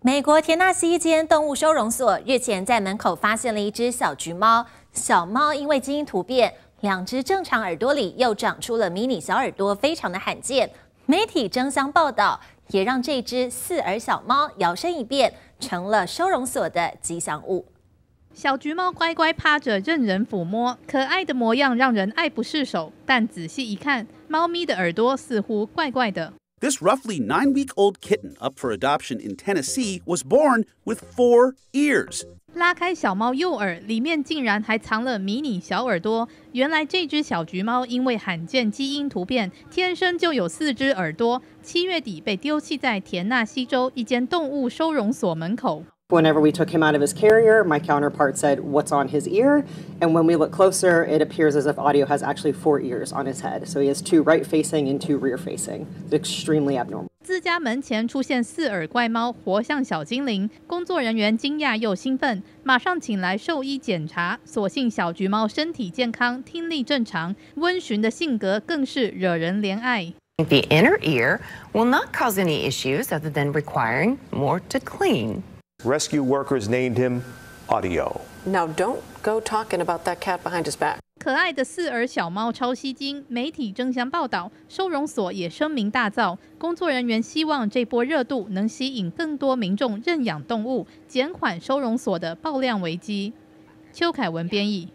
美国田纳西一间动物收容所日前在门口发现了一只小橘猫。小猫因为基因突变，两只正常耳朵里又长出了迷你小耳朵，非常的罕见。媒体争相报道，也让这只四耳小猫摇身一变，成了收容所的吉祥物。小橘猫乖乖趴着，任人抚摸，可爱的模样让人爱不释手。但仔细一看，猫咪的耳朵似乎怪怪的。This roughly nine week old kitten up for adoption in Tennessee was born with four ears. 拉开小猫右耳，里面竟然还藏了迷你小耳朵。原来这只小橘猫因为罕见基因突变，天生就有四只耳朵。七月底被丢弃在田纳西州一间动物收容所门口。Whenever we took him out of his carrier, my counterpart said, What's on his ear? And when we look closer, it appears as if Audio has actually four ears on his head. So he has two right facing and two rear facing. It's extremely abnormal. 自家门前出现四耳怪猫，活像小精灵。工作人员惊讶又兴奋，马上请来兽医检查。所幸小橘猫身体健康，听力正常，温驯的性格更是惹人怜爱。The inner ear will not cause any issues other than requiring more to clean. Rescue workers named him Audio. Now, don't go talking about that cat behind his back. 可爱的四耳小猫超吸睛，媒体争相报道，收容所也声名大噪。工作人员希望这波热度能吸引更多民众认养动物，减缓收容所的爆量危机。邱凯文编译。